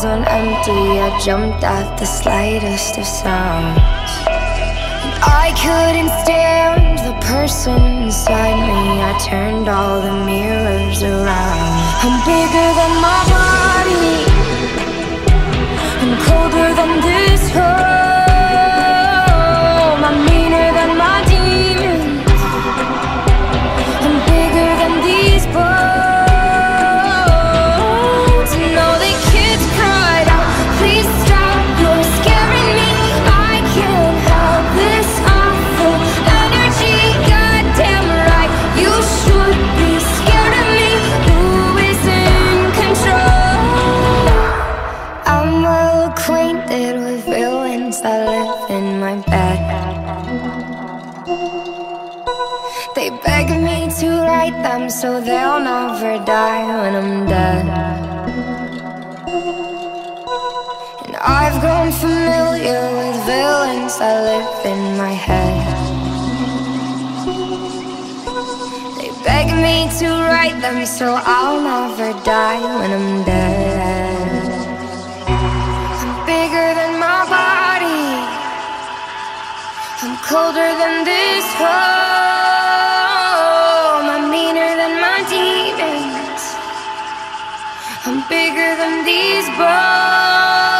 hours on empty I jumped at the slightest of sounds. I couldn't stand the person inside me. I turned all the mirrors around. I'm bigger than my body. I'm colder than this so they'll never die when I'm dead. And I've grown familiar with villains that live in my head. They beg me to write them so I'll never die when I'm dead. Colder than this home. I'm meaner than my demons. I'm bigger than these bones